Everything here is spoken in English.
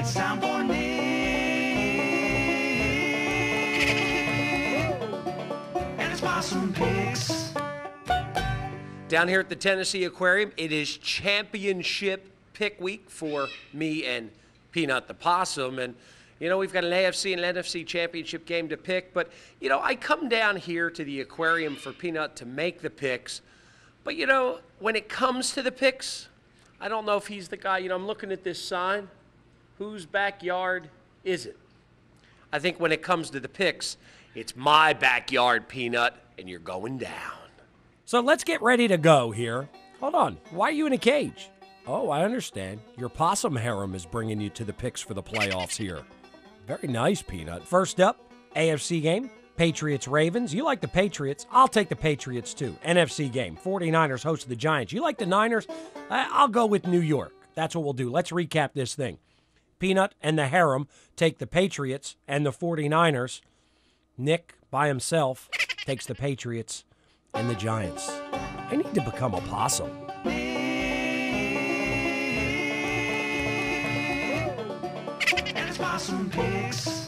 It's time for Nick. And it's Possum Picks. Down here at the Tennessee Aquarium, it is championship pick week for me and Peanut the Possum. And, you know, we've got an AFC and an NFC championship game to pick. But, you know, I come down here to the aquarium for Peanut to make the picks. But, you know, when it comes to the picks, I don't know if he's the guy. You know, I'm looking at this sign. Whose backyard is it? I think when it comes to the picks, it's my backyard, Peanut, and you're going down. So let's get ready to go here. Hold on. Why are you in a cage? Oh, I understand. Your possum harem is bringing you to the picks for the playoffs here. Very nice, Peanut. First up, AFC game. Patriots Ravens. You like the Patriots. I'll take the Patriots too. NFC game. 49ers host the Giants. You like the Niners. I'll go with New York. That's what we'll do. Let's recap this thing. Peanut and the harem take the Patriots and the 49ers. Nick by himself takes the Patriots and the Giants. I need to become a possum. Possum Picks.